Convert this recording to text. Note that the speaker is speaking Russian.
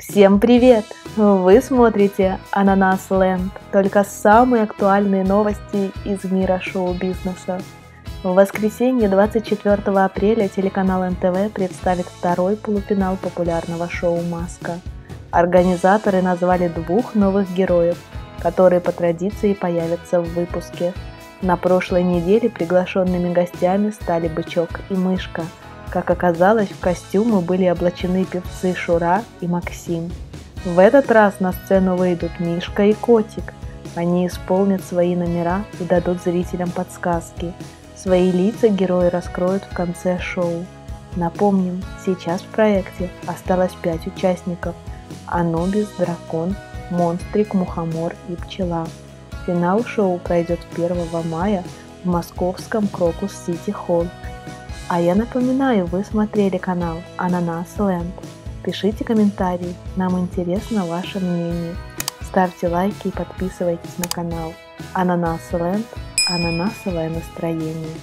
Всем привет! Вы смотрите Ананас Ленд, только самые актуальные новости из мира шоу-бизнеса. В воскресенье 24 апреля телеканал НТВ представит второй полуфинал популярного шоу «Маска». Организаторы назвали двух новых героев, которые по традиции появятся в выпуске. На прошлой неделе приглашенными гостями стали Бычок и Мышка – как оказалось, в костюмы были облачены певцы Шура и Максим. В этот раз на сцену выйдут Мишка и Котик. Они исполнят свои номера и дадут зрителям подсказки. Свои лица герои раскроют в конце шоу. Напомним, сейчас в проекте осталось пять участников. Анубис, Дракон, Монстрик, Мухомор и Пчела. Финал шоу пройдет 1 мая в московском Крокус Сити Холл. А я напоминаю, вы смотрели канал Ананас Ленд. Пишите комментарии, нам интересно ваше мнение. Ставьте лайки и подписывайтесь на канал Ананас Ленд. Ананасовое настроение.